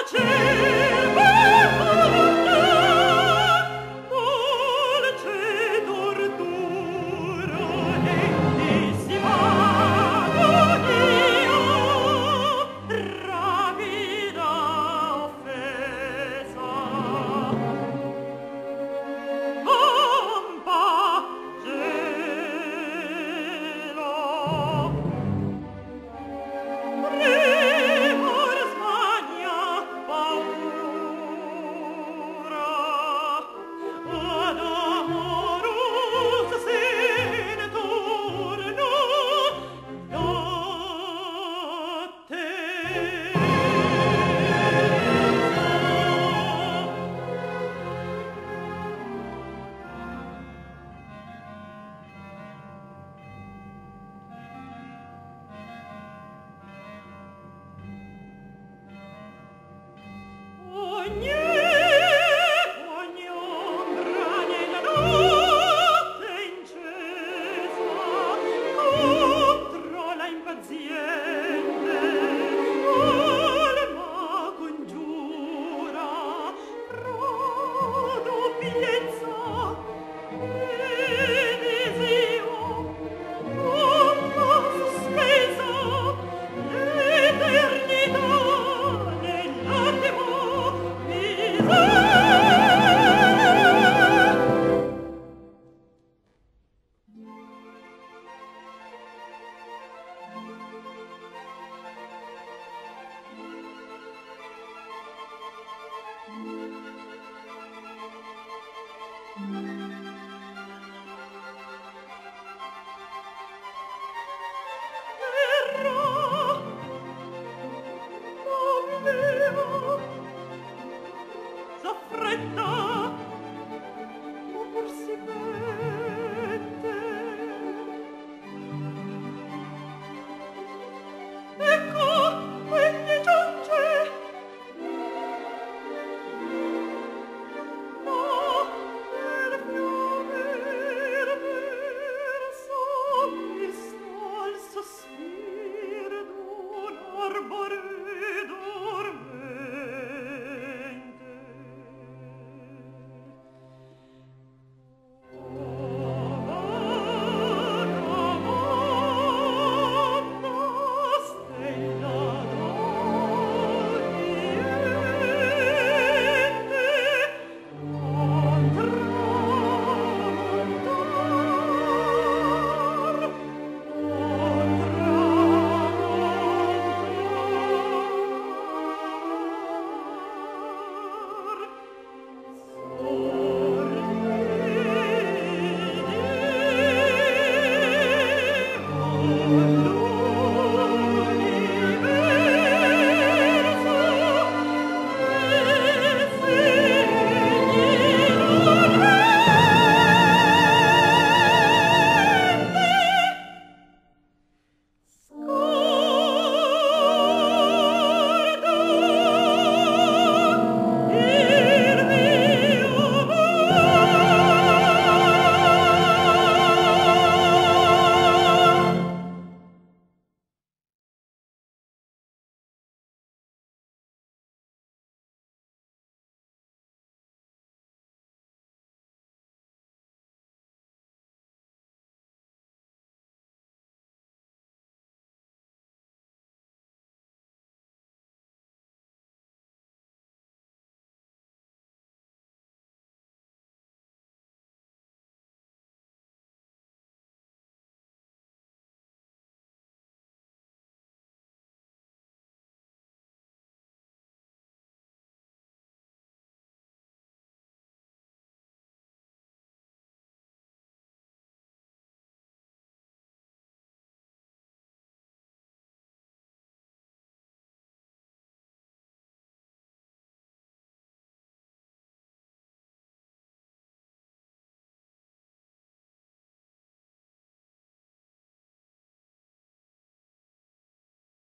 Accendi!